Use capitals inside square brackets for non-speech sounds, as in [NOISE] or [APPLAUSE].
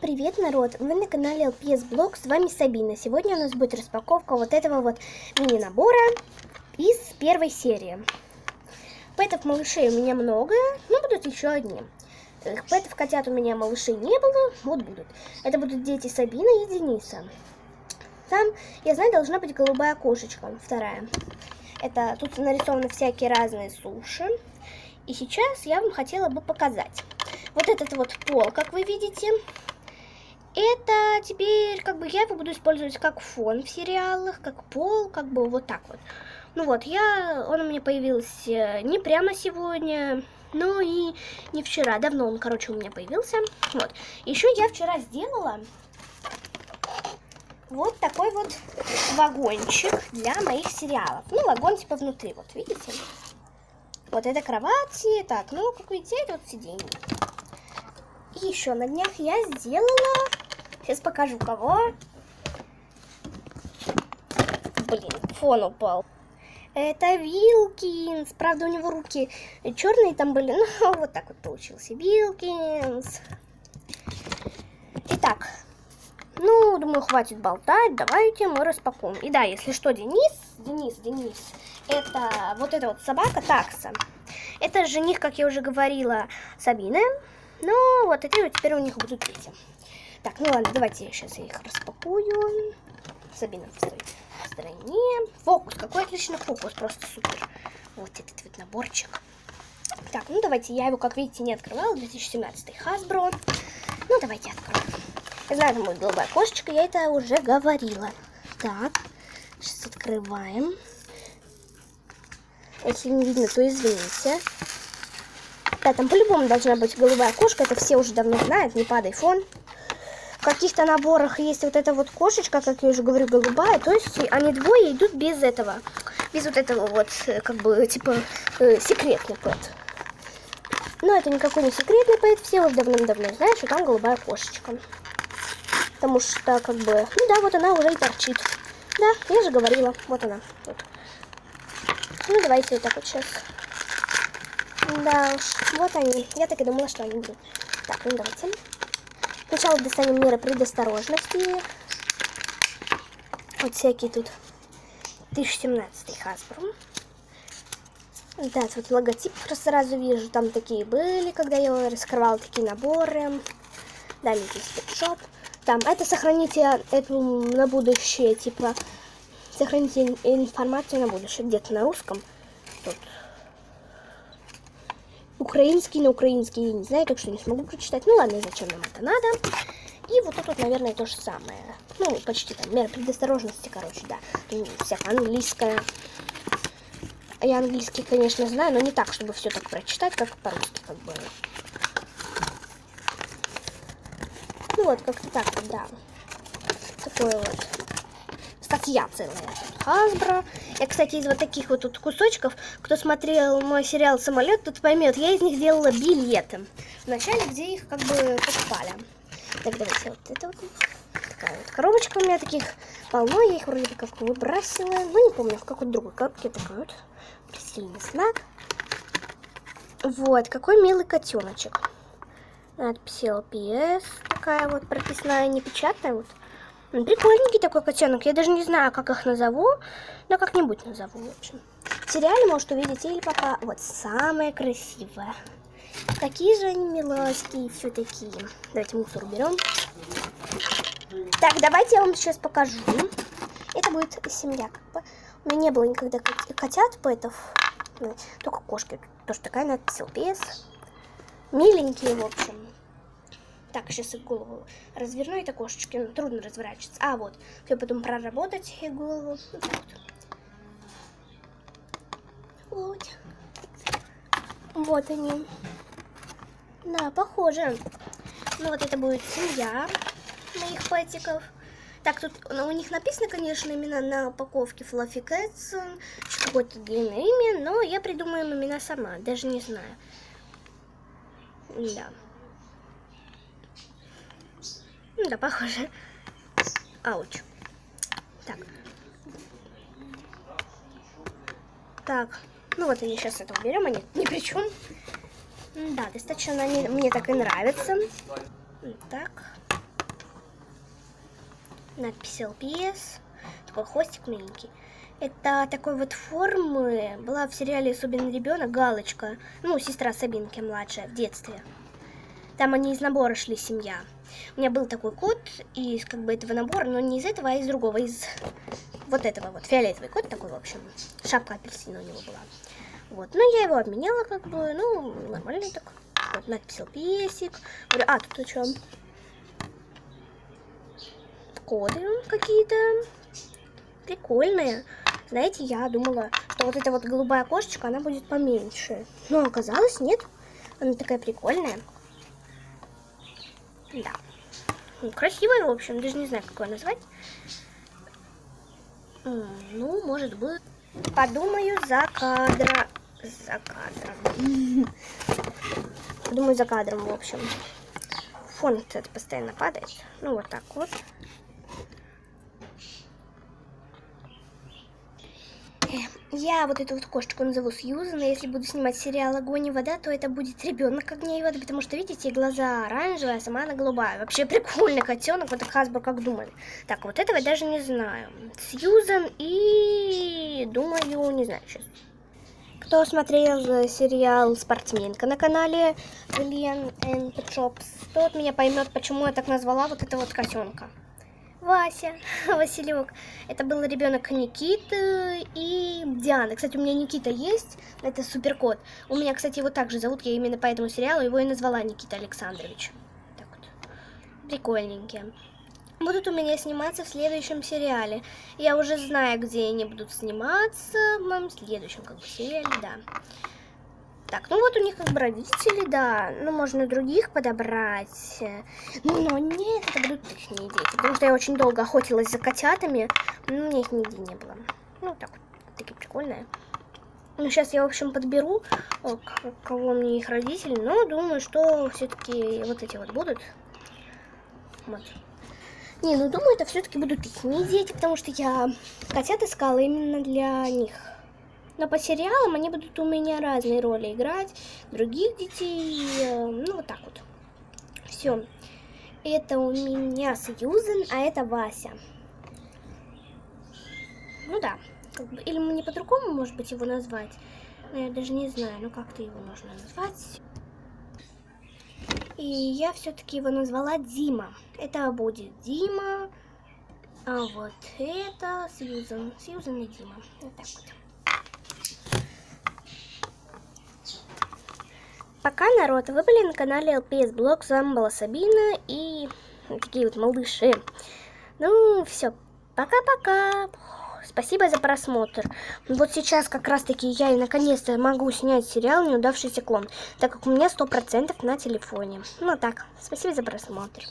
Привет, народ! Вы на канале LPS Blog, с вами Сабина. Сегодня у нас будет распаковка вот этого вот мини-набора из первой серии. Пэтов малышей у меня много, но будут еще одни. Пэтов котят у меня малышей не было, вот будут. Это будут дети Сабины и Дениса. Там, я знаю, должна быть голубая кошечка, вторая. Это тут нарисованы всякие разные суши. И сейчас я вам хотела бы показать. Вот этот вот пол, как вы видите, это теперь, как бы, я его буду использовать как фон в сериалах, как пол, как бы вот так вот. Ну вот, я, он у меня появился не прямо сегодня, но и не вчера, давно он, короче, у меня появился. Вот, еще я вчера сделала вот такой вот вагончик для моих сериалов. Ну, вагон типа внутри, вот, видите? Вот это кровати, так, ну, как видите, это вот сиденье. И еще на днях я сделала Сейчас покажу кого. Блин, фон упал. Это Вилкинс. Правда, у него руки черные там были. Ну, [LAUGHS] вот так вот получился. Вилкинс. Итак, ну, думаю, хватит болтать. Давайте мы распакуем. И да, если что, Денис, Денис, Денис, это вот эта вот собака такса. Это жених, как я уже говорила, Сабины. Ну, вот эти вот теперь у них будут дети. Так, ну ладно, давайте я сейчас их распакую. Сабина стоит в стороне. Фокус, какой отличный фокус, просто супер. Вот этот вот наборчик. Так, ну давайте, я его, как видите, не открывала, 2017 Hasbro. Ну, давайте откроем. Я знаю, это будет голубая кошечка, я это уже говорила. Так, сейчас открываем. Если не видно, то извините. Да, там по-любому должна быть голубая кошка, это все уже давно знают, не падай фон. В каких-то наборах есть вот эта вот кошечка, как я уже говорю, голубая. То есть они двое идут без этого. Без вот этого вот, э, как бы, типа, э, секретный пэт. Но это никакой не секретный пэт. Все уже давным-давно знают, что там голубая кошечка. Потому что, как бы, ну да, вот она уже и торчит. Да, я же говорила. Вот она. Вот. Ну, давайте вот так вот сейчас. Да уж, вот они. Я так и думала, что они будут. Так, ну давайте. Сначала достанем меры предосторожности. Вот всякие тут 1017 Hasbro. Да, тут логотип сразу вижу. Там такие были, когда я раскрывала такие наборы. Далее здесь петшоп. Там, это сохраните эту на будущее, типа, сохраните информацию на будущее. Где-то на русском. Тут украинский на украинский я не знаю, так что не смогу прочитать. Ну ладно, зачем нам это надо? И вот тут, наверное, то же самое. Ну, почти там, мера предосторожности, короче, да. Всякая английская. Я английский, конечно, знаю, но не так, чтобы все так прочитать, как по-русски, как бы. Ну вот, как-то так да. Такое вот статья целая. Hasbro. Я, кстати, из вот таких вот тут кусочков, кто смотрел мой сериал «Самолет», тот поймет, я из них делала билеты. Вначале, где их как бы покупали. Так, давайте вот это вот. Такая вот коробочка у меня таких полно. Я их вроде бы как выбрасила. Ну, не помню, в какой другой коробке. Такой вот присильный знак. Вот, какой милый котеночек. Надпись LPS. Такая вот прописная, непечатная вот. Прикольненький такой котенок. Я даже не знаю, как их назову, но как-нибудь назову, в общем. В сериале может увидите или пока вот самое красивое. Какие же они милоськие все такие. Давайте мусор уберем. Так, давайте я вам сейчас покажу. Это будет семья. Как бы. У меня не было никогда котят, пэтов. Только кошки. Тоже такая надпись LPS. Миленькие, в общем. Так, сейчас голову разверну, это кошечки, ну, трудно разворачиваться. А, вот, все потом проработать голову. Вот. Вот они. Да, похоже. Ну, вот это будет семья моих пэтиков. Так, тут ну, у них написано, конечно, имена на упаковке Fluffy Cats, какое-то длинное имя, но я придумаю им имена сама, даже не знаю. Да. Да, похоже. Ауч. Так. Так. Ну вот они сейчас это уберем, они ни при чем. Да, достаточно они мне так и нравятся. Так. надпись LPS, такой хвостик миленький. Это такой вот формы была в сериале «Особенный ребенок» Галочка, ну, сестра Сабинки младшая в детстве. Там они из набора шли «Семья». У меня был такой кот из как бы этого набора, но не из этого, а из другого, из вот этого вот, фиолетовый кот такой, в общем. Шапка апельсина у него была. Вот, ну я его обменяла как бы, ну, нормально так. Вот, написал песик. Говорю, а, тут о чем? Коды какие-то прикольные. Знаете, я думала, что вот эта вот голубая кошечка, она будет поменьше. Но оказалось, нет. Она такая прикольная. Да. Красивая, в общем, даже не знаю, как ее назвать. Ну, может быть. Подумаю за кадра. За кадром. [LAUGHS] Думаю, за кадром, в общем. Фон, кстати, постоянно падает. Ну, вот так вот. Я вот эту вот кошечку назову Сьюзан, если буду снимать сериал «Огонь и вода», то это будет ребенок как не вода, потому что, видите, глаза оранжевая, а сама она голубая. Вообще прикольный котенок, вот Хасбро как думали. Так, вот этого я даже не знаю. Сьюзан и... думаю, не знаю сейчас. Кто смотрел сериал «Спортсменка» на канале Лен and Shops, тот меня поймет, почему я так назвала вот этого вот котенка. Вася, [LAUGHS] Василек. Это был ребенок Никиты и Дианы. Кстати, у меня Никита есть, это суперкот. У меня, кстати, его также зовут, я именно по этому сериалу его и назвала Никита Александрович. Так вот, прикольненькие. Будут у меня сниматься в следующем сериале. Я уже знаю, где они будут сниматься в моем следующем как бы сериале, да. Так, ну вот у них как бы родители, да. Ну, можно других подобрать. Ну, но нет, это будут ихние дети. Потому что я очень долго охотилась за котятами. Но у меня их нигде не было. Ну, так вот, такие прикольные. Ну, сейчас я, в общем, подберу, кого мне их родители. Но думаю, что все-таки вот эти вот будут. Вот. Не, ну думаю, это все-таки будут их дети, потому что я котят искала именно для них. Но по сериалам они будут у меня разные роли играть, других детей, э, ну вот так вот. Все. Это у меня Сьюзен, а это Вася. Ну да. Или мне по-другому, может быть, его назвать. Но я даже не знаю, ну как-то его нужно назвать. И я все-таки его назвала Дима. Это будет Дима. А вот это Сьюзен. Сьюзен и Дима. Вот так вот. Пока, народ, вы были на канале LPS Blog, с вами была Сабина и такие вот малыши. Ну, все, пока-пока. Спасибо за просмотр. Вот сейчас как раз-таки я и наконец-то могу снять сериал «Неудавшийся клон», так как у меня 100% на телефоне. Ну так, спасибо за просмотр.